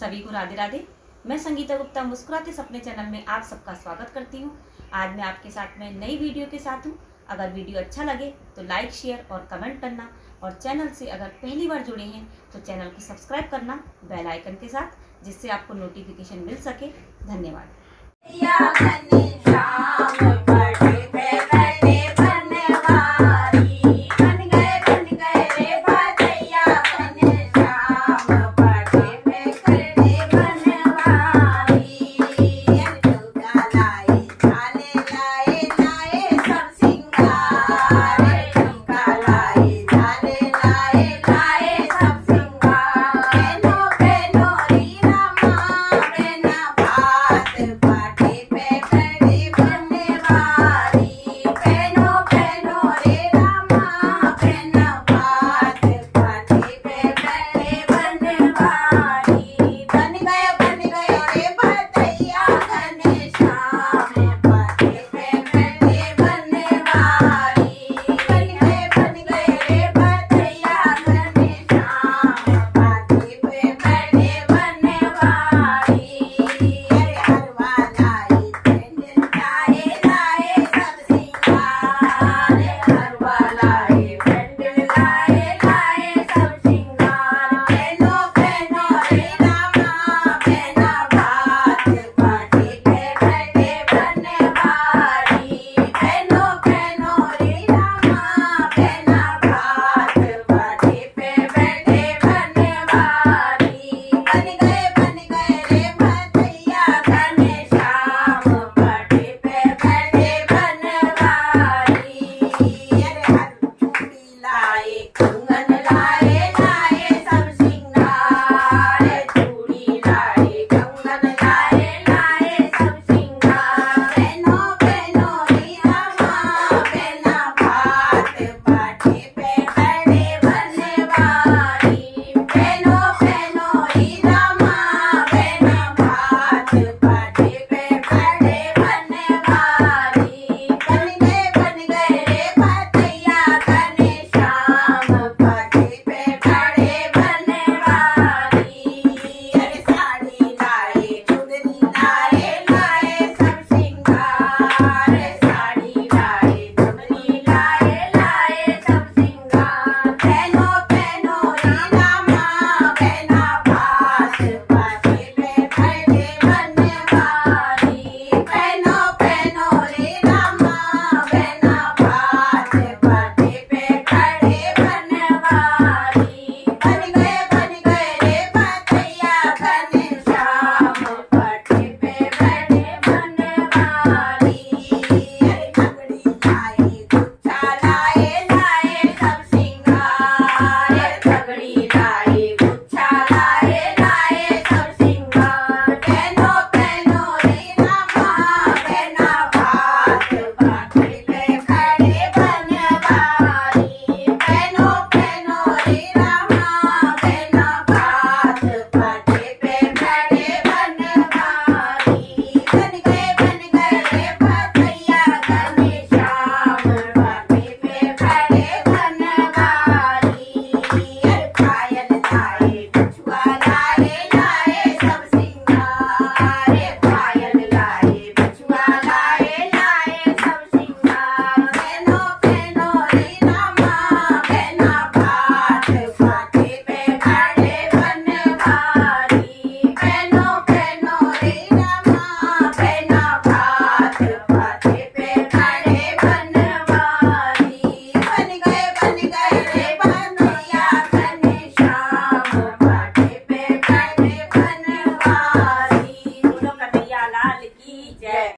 सभी को राधे राधे। मैं संगीता गुप्ता, मुस्कुराते सपने चैनल में आप सबका स्वागत करती हूँ। आज मैं आपके साथ में नई वीडियो के साथ हूँ। अगर वीडियो अच्छा लगे तो लाइक, शेयर और कमेंट करना और चैनल से अगर पहली बार जुड़े हैं तो चैनल को सब्सक्राइब करना बेल आइकन के साथ, जिससे आपको नोटिफिकेशन मिल सके। धन्यवाद।